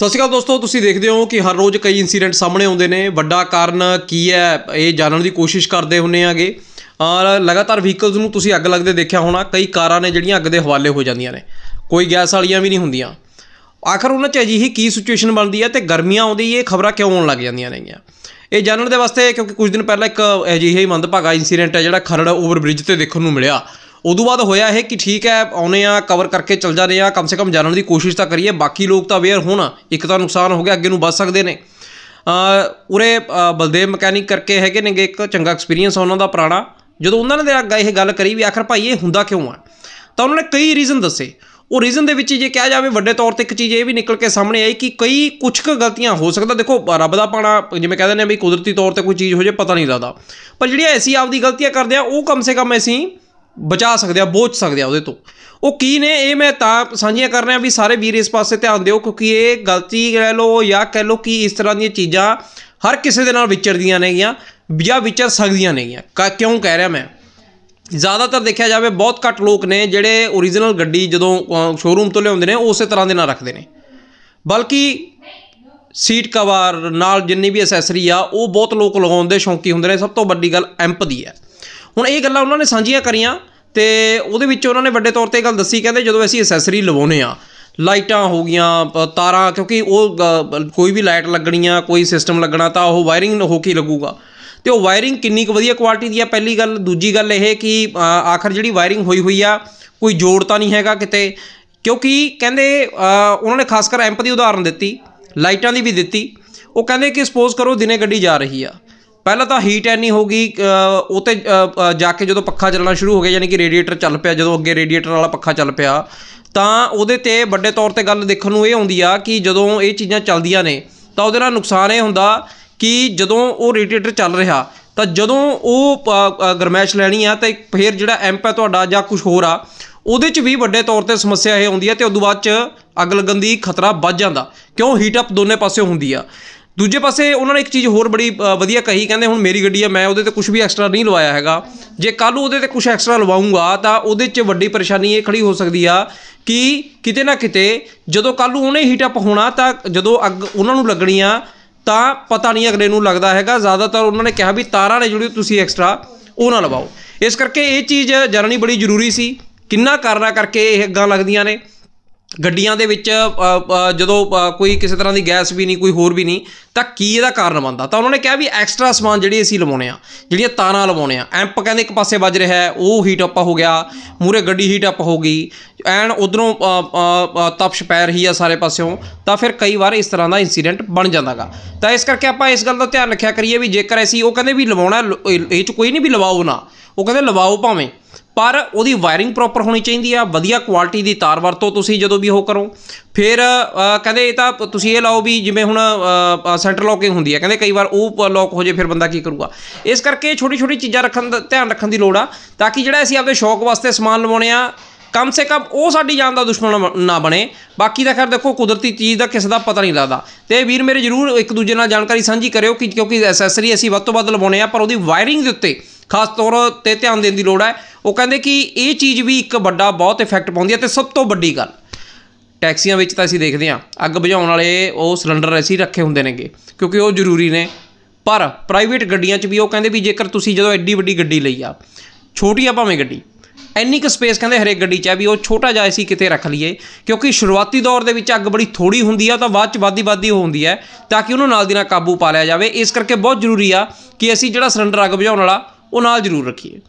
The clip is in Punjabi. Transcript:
ਸਤਿ ਸ਼੍ਰੀ ਅਕਾਲ ਦੋਸਤੋ, ਤੁਸੀਂ ਦੇਖਦੇ ਹੋ ਕਿ ਹਰ ਰੋਜ਼ ਕਈ ਇਨਸੀਡੈਂਟ ਸਾਹਮਣੇ ਆਉਂਦੇ ਨੇ। ਵੱਡਾ ਕਾਰਨ ਕੀ ਹੈ, ਇਹ ਜਾਣਨ ਦੀ ਕੋਸ਼ਿਸ਼ ਕਰਦੇ ਹੁੰਨੇ ਆਗੇ। ਔਰ ਲਗਾਤਾਰ ਵਹੀਕਲਸ ਨੂੰ ਤੁਸੀਂ ਅੱਗ ਲੱਗਦੇ ਦੇਖਿਆ ਹੋਣਾ, ਕਈ ਕਾਰਾਂ ਨੇ ਜਿਹੜੀਆਂ ਅੱਗ ਦੇ ਹਵਾਲੇ ਹੋ ਜਾਂਦੀਆਂ ਨੇ। ਕੋਈ ਗੈਸ ਵਾਲੀਆਂ ਵੀ ਨਹੀਂ ਹੁੰਦੀਆਂ। ਆਖਰ ਉਹਨਾਂ 'ਚ ਅਜਿਹੀ ਕੀ ਸਿਚੁਏਸ਼ਨ ਬਣਦੀ ਹੈ ਤੇ ਗਰਮੀਆਂ ਆਉਂਦੀ, ਇਹ ਖਬਰਾਂ ਕਿਉਂ ਆਉਣ ਲੱਗ ਜਾਂਦੀਆਂ ਨੇਗੀਆਂ? ਇਹ ਜਾਣਨ ਦੇ ਵਾਸਤੇ ਕਿਉਂਕਿ ਕੁਝ ਦਿਨ ਪਹਿਲਾਂ ਇੱਕ ਅਜਿਹਾ ਹੀ ਮੰਦਭਾਗਾ ਇਨਸੀਡੈਂਟ ਹੈ ਜਿਹੜਾ ਖਰੜ ਓਵਰ ਬ੍ਰਿਜ ਤੇ ਦੇਖਣ ਨੂੰ ਮਿਲਿਆ। ਉਦੋਂ ਬਾਅਦ ਹੋਇਆ ਇਹ ਕਿ ਠੀਕ ਹੈ, ਆਉਨੇ ਆ ਕਵਰ ਕਰਕੇ ਚੱਲ ਜਾਂਦੇ ਆ ਕਮ ਸੇ ਕਮ ਜਾਣਨ ਦੀ ਕੋਸ਼ਿਸ਼ ਤਾਂ ਕਰੀਏ, ਬਾਕੀ ਲੋਕ ਤਾਂ ਅਵੇਅਰ ਹੋਣ, ਇੱਕ ਤਾਂ ਨੁਕਸਾਨ ਹੋ ਗਿਆ, ਅੱਗੇ ਨੂੰ ਬਚ ਸਕਦੇ ਨੇ। ਉਰੇ ਬਲਦੇਵ ਮਕੈਨਿਕ ਕਰਕੇ ਹੈਗੇ ਨੇਗੇ ਇੱਕ ਚੰਗਾ ਐਕਸਪੀਰੀਅੰਸ ਆ ਉਹਨਾਂ ਦਾ ਪੁਰਾਣਾ। ਜਦੋਂ ਉਹਨਾਂ ਨੇ ਅੱਗੇ ਇਹ ਗੱਲ ਕਰੀ ਵੀ ਆਖਰ ਭਾਈ ਇਹ ਹੁੰਦਾ ਕਿਉਂ ਆ? ਤਾਂ ਉਹਨਾਂ ਨੇ ਕਈ ਰੀਜ਼ਨ ਦੱਸੇ। ਉਹ ਰੀਜ਼ਨ ਦੇ ਵਿੱਚ ਜੇ ਕਿਹਾ ਜਾਵੇ, ਵੱਡੇ ਤੌਰ ਤੇ ਇੱਕ ਚੀਜ਼ ਇਹ ਵੀ ਨਿਕਲ ਕੇ ਸਾਹਮਣੇ ਆਈ ਕਿ ਕਈ ਕੁਝ ਕੁ ਗਲਤੀਆਂ ਹੋ ਸਕਦਾ। ਦੇਖੋ, ਰੱਬ ਦਾ ਪਾਣਾ, ਜਿਵੇਂ ਕਹਿੰਦੇ ਨੇ ਵੀ ਕੁਦਰਤੀ ਤੌਰ ਤੇ ਕੋਈ ਚੀਜ਼ ਹੋ ਜੇ ਪਤਾ ਨਹੀਂ ਲੱਗਦਾ। ਪਰ ਜਿਹੜੀਆਂ ਐਸੀ ਆਪਦੀ ਗਲਤੀਆਂ ਕਰਦੇ ਆ ਉਹ ਕਮ ਸੇ ਕਮ ਅਸੀਂ ਬਚਾ ਸਕਦੇ ਆ, ਬੋਝ ਸਕਦੇ ਆ ਉਹਦੇ ਤੋਂ। ਉਹ ਕੀ ਨੇ, ਇਹ ਮੈਂ ਤਾਂ ਸਾਂਝੀਆਂ ਕਰ ਰਿਹਾ ਵੀ ਸਾਰੇ ਵੀਰ ਇਸ ਪਾਸੇ ਧਿਆਨ ਦਿਓ, ਕਿਉਂਕਿ ਇਹ ਗਲਤੀ ਕਹਿ ਲਓ ਜਾਂ ਕਹਿ ਲਓ ਕਿ ਇਸ ਤਰ੍ਹਾਂ ਦੀਆਂ ਚੀਜ਼ਾਂ ਹਰ ਕਿਸੇ ਦੇ ਨਾਲ ਵਿਚਰਦੀਆਂ ਨੇਗੀਆਂ ਜਾਂ ਵਿਚਰ ਸਕਦੀਆਂ ਨੇਗੀਆਂ। ਕ- ਕਿਉਂ ਕਹਿ ਰਿਹਾ ਮੈਂ? ਜ਼ਿਆਦਾਤਰ ਦੇਖਿਆ ਜਾਵੇ, ਬਹੁਤ ਘੱਟ ਲੋਕ ਨੇ ਜਿਹੜੇ ਓਰੀਜਨਲ ਗੱਡੀ ਜਦੋਂ ਸ਼ੋਰੂਮ ਤੋਂ ਲਿਆਉਂਦੇ ਨੇ, ਉਹ ਉਸੇ ਤਰ੍ਹਾਂ ਦੇ ਨਾਲ ਰੱਖਦੇ ਨੇ। ਬਲਕਿ ਸੀਟ ਕਵਰ, ਨਾਲ ਜਿੰਨੀ ਵੀ ਐਸੈਸਰੀ ਆ, ਉਹ ਬਹੁਤ ਲੋਕ ਲਗਾਉਣ ਦੇ ਸ਼ੌਂਕੀ ਹੁੰਦੇ ਨੇ, ਸਭ ਤੋਂ ਵੱਡੀ ਗੱਲ ਐਂਪ ਦੀ ਹੈ। ਹੁਣ ਇਹ ਗੱਲਾਂ ਉਹਨਾਂ ਨੇ ਸਾਂਝੀਆਂ ਕਰੀਆਂ ਤੇ ਉਹਦੇ ਵਿੱਚ ਉਹਨਾਂ ਨੇ ਵੱਡੇ ਤੌਰ ਤੇ ਗੱਲ ਦੱਸੀ, ਕਹਿੰਦੇ ਜਦੋਂ ਅਸੀਂ ਐਸੈਸਰੀ ਲਵਾਉਨੇ ਆ ਲਾਈਟਾਂ ਹੋ ਗਈਆਂ ਤਾਰਾਂ, ਕਿਉਂਕਿ ਉਹ ਕੋਈ ਵੀ ਲਾਈਟ ਲੱਗਣੀਆਂ, ਕੋਈ ਸਿਸਟਮ ਲੱਗਣਾ, ਤਾਂ ਉਹ ਵਾਇਰਿੰਗ ਹੋ ਕੇ ਹੀ ਲੱਗੂਗਾ। ਤੇ ਉਹ ਵਾਇਰਿੰਗ ਕਿੰਨੀ ਕੁ ਵਧੀਆ ਕੁਆਲਿਟੀ ਦੀ ਆ, ਪਹਿਲੀ ਗੱਲ। ਦੂਜੀ ਗੱਲ ਇਹ ਕਿ ਆਖਰ ਜਿਹੜੀ ਵਾਇਰਿੰਗ ਹੋਈ ਹੋਈ ਆ, ਕੋਈ ਜੋੜ ਤਾਂ ਨਹੀਂ ਹੈਗਾ ਕਿਤੇ। ਕਿਉਂਕਿ ਕਹਿੰਦੇ ਉਹਨਾਂ ਨੇ ਖਾਸ ਕਰ ਐਂਪ ਦੀ ਉਦਾਹਰਨ ਦਿੱਤੀ, ਲਾਈਟਾਂ ਦੀ ਵੀ ਦਿੱਤੀ। ਉਹ ਕਹਿੰਦੇ ਕਿ ਸਪੋਜ਼ ਕਰੋ ਦਿਨੇ ਗੱਡੀ ਜਾ ਰਹੀ ਆ। ਪਹਿਲਾਂ ਤਾਂ ਹੀਟ ਐਨੀ ਹੋ ਗਈ ਉਹ ਤੇ ਜਾ ਕੇ ਜਦੋਂ ਪੱਖਾ ਚੱਲਣਾ ਸ਼ੁਰੂ ਹੋ ਗਿਆ, ਯਾਨੀ ਕਿ ਰੇਡੀਏਟਰ ਚੱਲ ਪਿਆ, ਜਦੋਂ ਅੱਗੇ ਰੇਡੀਏਟਰ ਵਾਲਾ ਪੱਖਾ ਚੱਲ ਪਿਆ, ਤਾਂ ਉਹਦੇ ਤੇ ਵੱਡੇ ਤੌਰ ਤੇ ਗੱਲ ਦੇਖਣ ਨੂੰ ਇਹ ਆਉਂਦੀ ਆ ਕਿ ਜਦੋਂ ਇਹ ਚੀਜ਼ਾਂ ਚੱਲਦੀਆਂ ਨੇ, ਤਾਂ ਉਹਦੇ ਨਾਲ ਨੁਕਸਾਨ ਇਹ ਹੁੰਦਾ ਕਿ ਜਦੋਂ ਉਹ ਰੇਡੀਏਟਰ ਚੱਲ ਰਿਹਾ, ਤਾਂ ਜਦੋਂ ਉਹ ਗਰਮੈਸ਼ ਲੈਣੀ ਆ, ਤਾਂ ਫਿਰ ਜਿਹੜਾ ਐਂਪ ਹੈ ਤੁਹਾਡਾ ਜਾਂ ਕੁਝ ਹੋਰ ਆ, ਉਹਦੇ 'ਚ ਵੀ ਵੱਡੇ ਤੌਰ ਤੇ ਸਮੱਸਿਆ ਇਹ ਆਉਂਦੀ ਹੈ ਤੇ ਤੋਂ ਬਾਅਦ 'ਚ ਅੱਗ ਲੱਗਣ ਦੀ ਖਤਰਾ ਵੱਧ ਜਾਂਦਾ, ਕਿਉਂ ਹੀਟ ਅਪ ਦੋਨੇ ਪਾਸੇ ਹੁੰਦੀ ਆ। ਦੂਜੇ ਪਾਸੇ ਉਹਨਾਂ ਨੇ ਇੱਕ ਚੀਜ਼ ਹੋਰ ਬੜੀ ਵਧੀਆ ਕਹੀ, ਕਹਿੰਦੇ ਹੁਣ ਮੇਰੀ ਗੱਡੀ ਆ, ਮੈਂ ਉਹਦੇ ਤੇ ਕੁਝ ਵੀ ਐਕਸਟਰਾ ਨਹੀਂ ਲਵਾਇਆ ਹੈਗਾ। ਜੇ ਕੱਲ ਉਹਦੇ ਤੇ ਕੁਝ ਐਕਸਟਰਾ ਲਵਾਉਂਗਾ, ਤਾਂ ਉਹਦੇ 'ਚ ਵੱਡੀ ਪਰੇਸ਼ਾਨੀ ਇਹ ਖੜੀ ਹੋ ਸਕਦੀ ਆ ਕਿ ਕਿਤੇ ਨਾ ਕਿਤੇ ਜਦੋਂ ਕੱਲ ਨੂੰ ਉਹਨੇ ਹੀਟ ਅਪ ਹੋਣਾ, ਤਾਂ ਜਦੋਂ ਅੱਗ ਉਹਨਾਂ ਨੂੰ ਲੱਗਣੀ ਆ, ਤਾਂ ਪਤਾ ਨਹੀਂ ਅਗਲੇ ਨੂੰ ਲੱਗਦਾ ਹੈਗਾ। ਜ਼ਿਆਦਾਤਰ ਉਹਨਾਂ ਨੇ ਕਿਹਾ ਵੀ ਤਾਰਾਂ ਨੇ ਜਿਹੜੀ ਤੁਸੀਂ ਐਕਸਟਰਾ ਉਹ ਨਾ ਲਵਾਓ। ਇਸ ਕਰਕੇ ਇਹ ਚੀਜ਼ ਜਾਣਨੀ ਬੜੀ ਜ਼ਰੂਰੀ ਸੀ। ਕਿੰਨਾ ਕਾਰਨਾਂ ਕਰਕੇ ਇਹ ਅੱਗਾਂ ਲੱਗਦੀਆਂ ਨੇ? ਗੱਡੀਆਂ ਦੇ ਵਿੱਚ ਜਦੋਂ ਕੋਈ ਕਿਸੇ ਤਰ੍ਹਾਂ ਦੀ ਗੈਸ ਵੀ ਨਹੀਂ, ਕੋਈ ਹੋਰ ਵੀ ਨਹੀਂ, ਤਾਂ ਕੀ ਇਹਦਾ ਕਾਰਨ ਬਣਦਾ? ਤਾਂ ਉਹਨਾਂ ਨੇ ਕਿਹਾ ਵੀ ਐਕਸਟਰਾ ਸਮਾਨ ਜਿਹੜੀ ਅਸੀਂ ਲਵਾਉਣੇ ਆ, ਜਿਹੜੀਆਂ ਤਾਰਾਂ ਲਵਾਉਣੇ ਆ। ਐਂਪ ਕਹਿੰਦੇ ਇੱਕ ਪਾਸੇ ਵੱਜ ਰਿਹਾ ਉਹ ਹੀਟ ਅਪ ਹੋ ਗਿਆ ਮੂਰੇ ਗੱਡੀ ਹੀਟ ਅਪ ਹੋ ਗਈ, ਐਨ ਉਧਰੋਂ ਤਪਸ਼ ਪੈ ਰਹੀ ਆ ਸਾਰੇ ਪਾਸਿਓਂ, ਤਾਂ ਫਿਰ ਕਈ ਵਾਰ ਇਸ ਤਰ੍ਹਾਂ ਦਾ ਇਨਸੀਡੈਂਟ ਬਣ ਜਾਂਦਾਗਾ। ਤਾਂ ਇਸ ਕਰਕੇ ਆਪਾਂ ਇਸ ਗੱਲ ਦਾ ਧਿਆਨ ਰੱਖਿਆ ਕਰੀਏ ਵੀ ਜੇਕਰ ਅਸੀਂ, ਉਹ ਕਹਿੰਦੇ ਵੀ ਲਵਾਉਣਾ, ਇਹ 'ਚ ਕੋਈ ਨਹੀਂ ਵੀ ਲਵਾਓ ਨਾ, ਉਹ ਕਹਿੰਦੇ ਲਵਾਓ ਭਾਵੇਂ। ਪਰ ਉਹਦੀ ਵਾਇਰਿੰਗ ਪ੍ਰੋਪਰ ਹੋਣੀ ਚਾਹੀਦੀ ਆ, ਵਧੀਆ ਕੁਆਲਿਟੀ ਦੀ ਤਾਰ ਵਰਤੋ ਤੁਸੀਂ ਜਦੋਂ ਵੀ ਉਹ ਕਰੋ। ਫਿਰ ਕਹਿੰਦੇ ਇਹ ਤਾਂ ਤੁਸੀਂ ਇਹ ਲਾਓ ਵੀ ਜਿਵੇਂ ਹੁਣ ਸੈਂਟਰ ਲੌਕਿੰਗ ਹੁੰਦੀ ਹੈ ਕਹਿੰਦੇ ਕਈ ਵਾਰ ਉਹ ਲੌਕ ਹੋ ਜੇ, ਫਿਰ ਬੰਦਾ ਕੀ ਕਰੂਗਾ? ਇਸ ਕਰਕੇ ਛੋਟੀ ਛੋਟੀ ਚੀਜ਼ਾਂ ਰੱਖਣ ਦਾ, ਧਿਆਨ ਰੱਖਣ ਦੀ ਲੋੜ ਆ, ਤਾਂ ਕਿ ਜਿਹੜਾ ਅਸੀਂ ਆਪਦੇ ਸ਼ੌਕ ਵਾਸਤੇ ਸਮਾਨ ਲਵਾਉਣੇ ਆ, ਕਮ ਸੇ ਕਮ ਉਹ ਸਾਡੀ ਜਾਨ ਦਾ ਦੁਸ਼ਮਣ ਨਾ- ਨਾ ਬਣੇ। ਬਾਕੀ ਦਾ ਖੈਰ ਦੇਖੋ, ਕੁਦਰਤੀ ਚੀਜ਼ ਦਾ ਕਿਸੇ ਦਾ ਪਤਾ ਨਹੀਂ ਲੱਗਦਾ। ਤੇ ਵੀਰ ਮੇਰੇ ਜਰੂਰ ਇੱਕ ਦੂਜੇ ਨਾਲ ਜਾਣਕਾਰੀ ਸਾਂਝੀ ਕਰਿਓ ਕਿ ਕਿਉਂਕਿ ਐਸੈਸਰੀ ਅਸੀਂ ਵੱਧ ਤੋਂ ਵੱਧ ਲਵਾਉਣੇ ਆ, ਪਰ ਉਹਦੀ ਵਾਇਰਿੰਗ ਦੇ ਉੱਤੇ ਖਾਸ ਤੌਰ ਤੇ ਧਿਆਨ ਦੇਣ ਦੀ ਲੋੜ ਹੈ। ਉਹ ਕਹਿੰਦੇ ਕਿ ਇਹ ਚੀਜ਼ ਵੀ ਇੱਕ ਵੱਡਾ ਬਹੁਤ ਇਫੈਕਟ ਪਾਉਂਦੀ ਹੈ ਤੇ ਸਭ ਤੋਂ ਵੱਡੀ ਗੱਲ, ਟੈਕਸੀਆਂ ਵਿੱਚ ਤਾਂ ਅਸੀਂ ਦੇਖਦੇ ਹਾਂ, ਅੱਗ ਬੁਝਾਉਣ ਵਾਲੇ ਉਹ ਸਿਲੰਡਰ ਅਸੀਂ ਰੱਖੇ ਹੁੰਦੇ ਨੇਗੇ, ਕਿਉਂਕਿ ਉਹ ਜ਼ਰੂਰੀ ਨੇ। ਪਰ ਪ੍ਰਾਈਵੇਟ ਗੱਡੀਆਂ 'ਚ ਵੀ ਉਹ ਕਹਿੰਦੇ ਵੀ ਜੇਕਰ ਤੁਸੀਂ ਜਦੋਂ ਐਡੀ ਵੱਡੀ ਗੱਡੀ ਲਈ ਆ, ਛੋਟੀ ਆ ਭਾਵੇਂ ਗੱਡੀ, ਇੰਨੀ ਕੁ ਸਪੇਸ ਕਹਿੰਦੇ ਹਰੇਕ ਗੱਡੀ 'ਚ ਆ ਵੀ ਉਹ ਛੋਟਾ ਜਿਹਾ ਅਸੀਂ ਕਿਤੇ ਰੱਖ ਲਈਏ, ਕਿਉਂਕਿ ਸ਼ੁਰੂਆਤੀ ਦੌਰ ਦੇ ਵਿੱਚ ਅੱਗ ਬੜੀ ਥੋੜੀ ਹੁੰਦੀ ਆ ਤਾਂ ਬਾਅਦ 'ਚ ਵਾਦੀ ਵਾਦੀ ਹੁੰਦੀ ਹੈ, ਤਾਂ ਕਿ ਉਹਨੂੰ ਨਾਲ ਦੀ ਨਾਲ ਕਾਬੂ ਪਾ ਲਿਆ ਜਾਵੇ। ਇਸ ਕਰਕੇ ਬਹੁਤ ਜ਼ਰੂਰੀ ਆ ਕਿ ਅਸੀਂ ਜਿਹੜਾ ਸਿਲੰਡਰ ਅੱਗ ਬੁਝਾਉਣ ਵਾਲਾ ਉਹ ਨਾਲ ਜ਼ਰੂਰ ਰੱਖੀਏ।